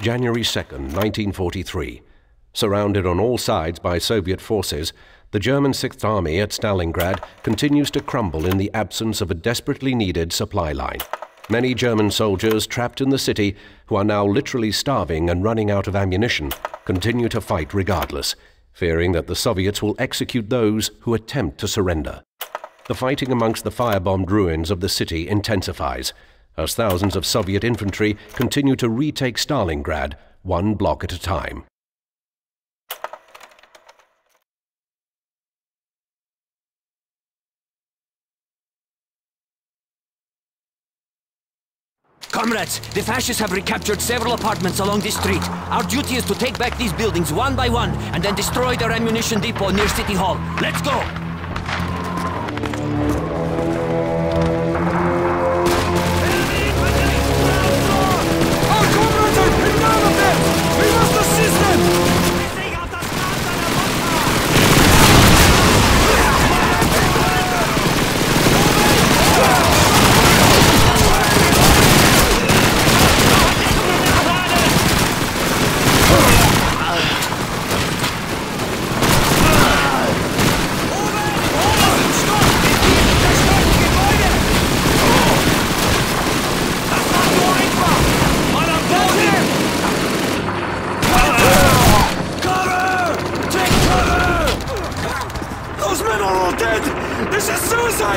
January 2nd, 1943. Surrounded on all sides by Soviet forces, the German Sixth Army at Stalingrad continues to crumble in the absence of a desperately needed supply line. Many German soldiers trapped in the city, who are now literally starving and running out of ammunition, continue to fight regardless, fearing that the Soviets will execute those who attempt to surrender. The fighting amongst the firebombed ruins of the city intensifies, as thousands of Soviet infantry continue to retake Stalingrad one block at a time. Comrades, the fascists have recaptured several apartments along this street. Our duty is to take back these buildings one by one and then destroy their ammunition depot near City Hall. Let's go!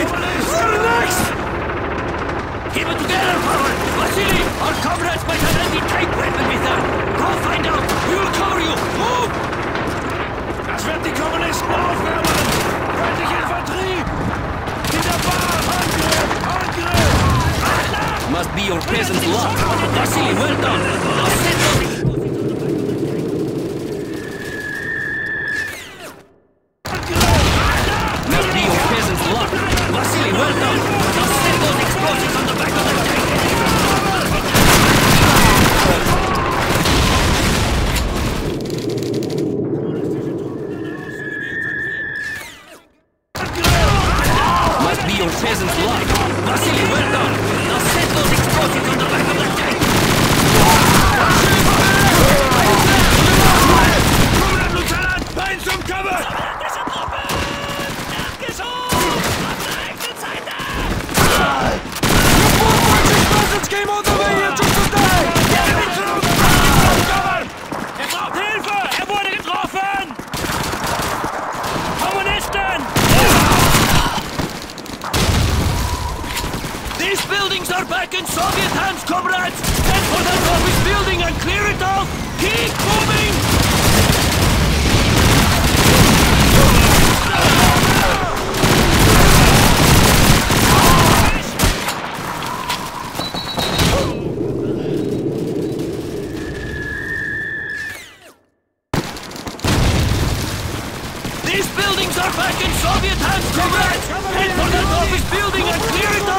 Is suicide! We're next! Keep it together, forward! Vasily, our comrades might have any type weapon with them. Go find out. We will cover you. Move! Das wird die Kommunisten aufwärmen! Feindliche Infanterie! In der Bar! Angriff! Angriff! Must be your peasant's luck. Vasily, well done. In Soviet hands, comrades! Head for that office building and clear it off! Keep moving! These buildings are back in Soviet hands, comrades! Head for that office building and clear it off!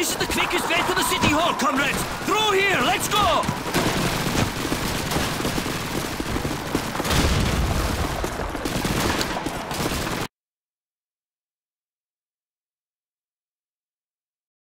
This is the quickest way to the City Hall, comrades! Through here, let's go!